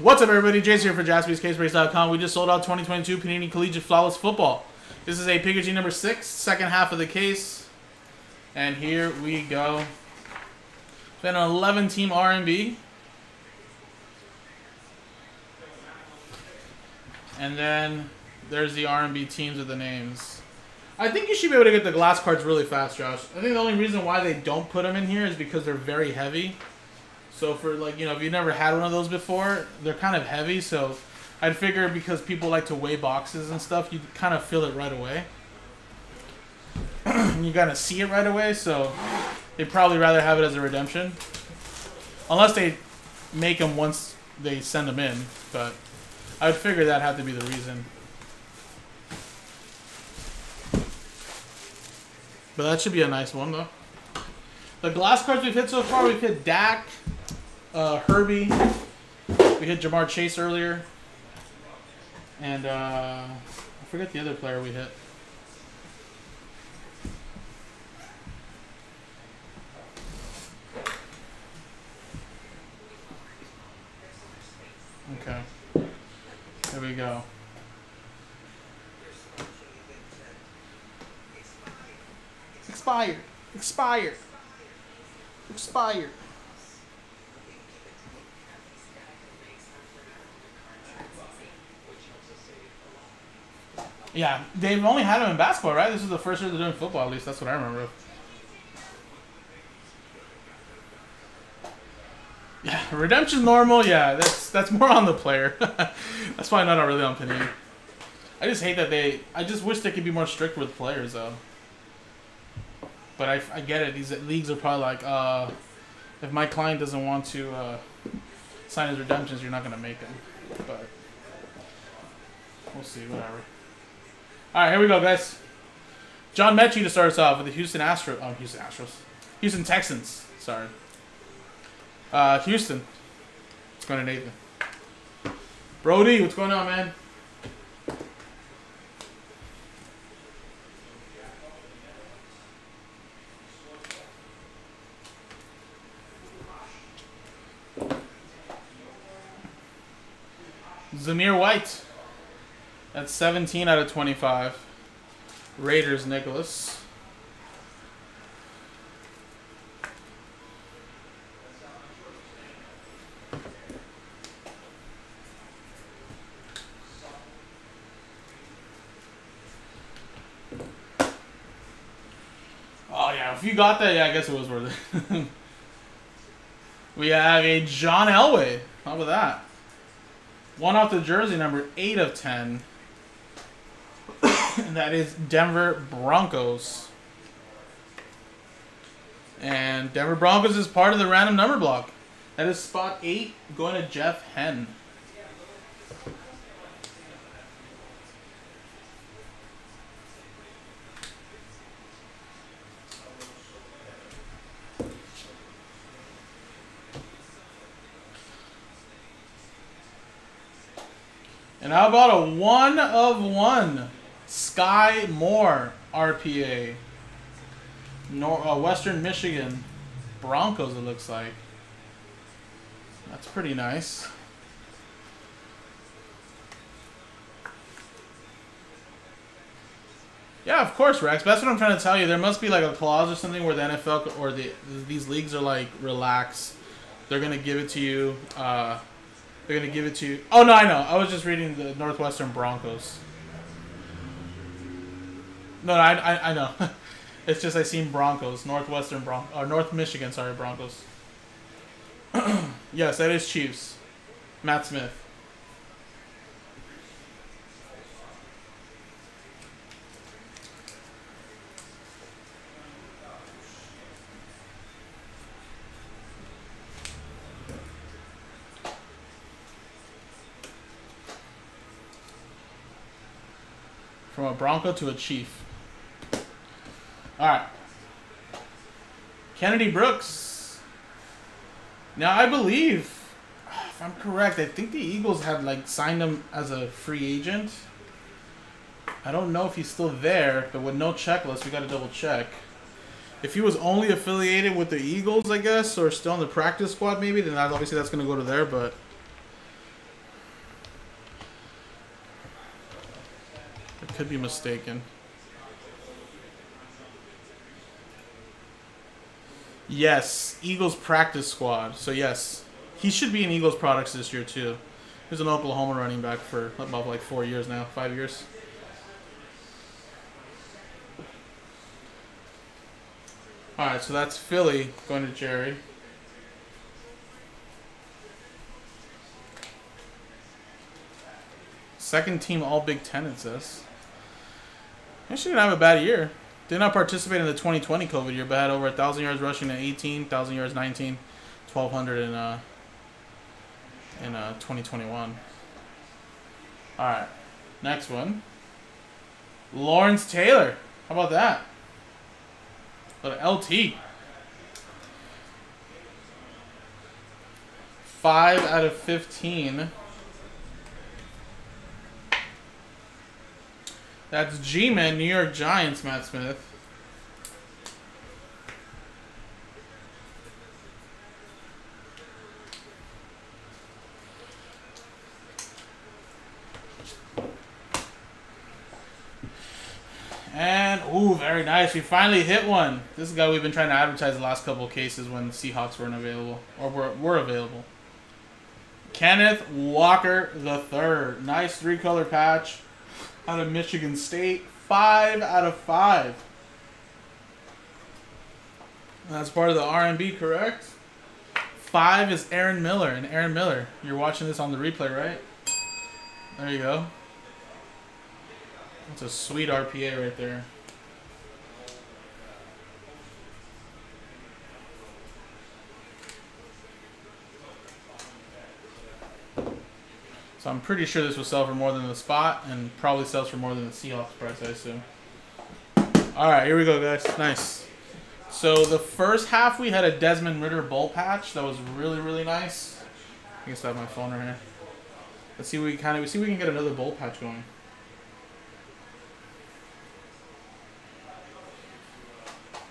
What's up, everybody? Jason here for JaspysCaseBreaks.com. We just sold out 2022 Panini Collegiate Flawless Football. This is a Pikachu number six, second half of the case. And here we go. It's been an 11 team RNB. And then there's the RNB teams with the names. I think you should be able to get the glass cards really fast, Josh. I think the only reason why they don't put them in here is because they're very heavy. So for like, you know, if you never had one of those before, they're kind of heavy. So I'd figure because people like to weigh boxes and stuff, you kind of feel it right away. you of see it right away. So they'd probably rather have it as a redemption. Unless they make them once they send them in. But I would figure that had to be the reason. But that should be a nice one, though. The glass cards we've hit so far, we've hit Dak, uh, Herbie. We hit Ja'Marr Chase earlier. And uh, I forget the other player we hit. Okay. There we go. Expired. Expired. Expired. Yeah, they've only had him in basketball, right? This is the first year they're doing football, at least that's what I remember. Yeah, redemption normal, yeah, that's that's more on the player. that's probably not really on Panini. I just hate that they. I just wish they could be more strict with players, though. But I, I get it. These leagues are probably like, uh, if my client doesn't want to uh, sign his redemptions, you're not gonna make them. But we'll see. Whatever. All right, here we go, guys. John Metchie to start us off with the Houston Astros. Oh, Houston Astros. Houston Texans. Sorry. Uh, Houston. What's going on, Nathan? Brody, what's going on, man? Zamir White. That's 17 out of 25. Raiders, Nicholas. Oh yeah, if you got that, yeah, I guess it was worth it. we have a John Elway. How about that? One off the jersey number, 8 of 10. And that is Denver Broncos. And Denver Broncos is part of the random number block. That is spot 8 going to Jeff Henn. And how about a one of one Skyy Moore RPA? Nor uh, Western Michigan Broncos, it looks like. That's pretty nice. Yeah, of course, Rex. That's what I'm trying to tell you. There must be like a clause or something where the NFL or the these leagues are like relax. They're gonna give it to you. Uh, they're gonna give it to you. Oh no, I know. I was just reading the Northwestern Broncos. No, I, I, I know. it's just I seen Broncos, Northwestern Bron or North Michigan, sorry, Broncos. yes, that is Chiefs. Matt Smith. From a Bronco to a Chief. All right. Kennedy Brooks. Now, I believe, ah, if I'm correct, I think the Eagles had, like, signed him as a free agent. I don't know if he's still there, but with no checklist, we got to double check. If he was only affiliated with the Eagles, I guess, or still in the practice squad, maybe, then obviously that's going to go to there, but... I could be mistaken. Yes, Eagles practice squad. So yes, he should be in Eagles products this year too. He's an Oklahoma running back for about like four years now, five years. All right, so that's Philly going to Jerry. Second team All Big Ten, it says. They shouldn't have a bad year. Did not participate in the 2020 COVID year, but had over 1,000 yards rushing in 18, 1,000 yards 19, 1,200 in, uh, in uh, 2021. All right, next one. Lawrence Taylor. How about that? But LT. Five out of 15. That's G-Man, New York Giants, Matt Smith. And, ooh, very nice. We finally hit one. This guy we've been trying to advertise the last couple of cases when Seahawks weren't available. Or were, were available. Kenneth Walker the third. Nice three-color patch out of Michigan State. Five out of five. That's part of the RNB, correct? Five is Aaron Miller. And Aaron Miller, you're watching this on the replay, right? There you go. That's a sweet RPA right there. So I'm pretty sure this will sell for more than the spot and probably sells for more than the Seahawks price, I assume. All right, here we go, guys. Nice. So the first half we had a Desmond Ridder bowl patch that was really, really nice. I guess I have my phone right here. Let's see we kind of see we can get another bowl patch going.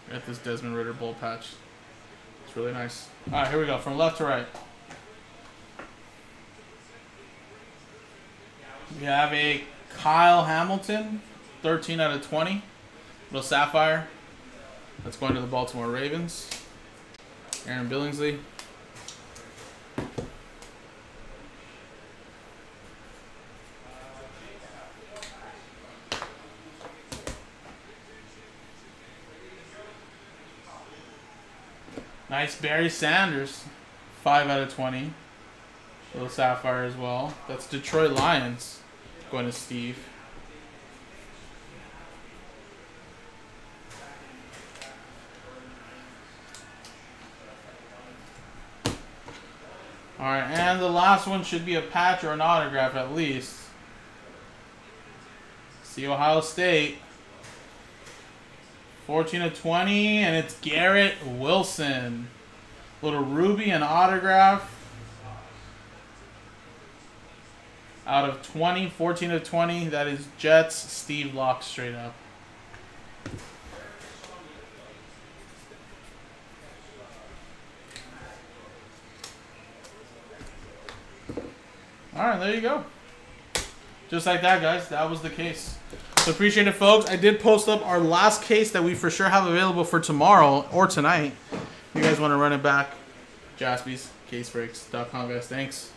Got this Desmond Ridder bowl patch. It's really nice. All right, here we go. From left to right. We have a Kyle Hamilton, 13 out of 20. Little Sapphire. That's going to the Baltimore Ravens. Aaron Billingsley. Nice Barry Sanders, 5 out of 20. Little Sapphire as well. That's Detroit Lions going to Steve. Alright, and the last one should be a patch or an autograph at least. See Ohio State. 14 of 20, and it's Garrett Wilson. Little Ruby and autograph. Out of 20, 14 of 20, that is Jets, Steve Locke straight up. All right, there you go. Just like that, guys. That was the case. So appreciate it, folks. I did post up our last case that we for sure have available for tomorrow or tonight. If you guys want to run it back, jaspyscasebreaks.com, guys. Thanks.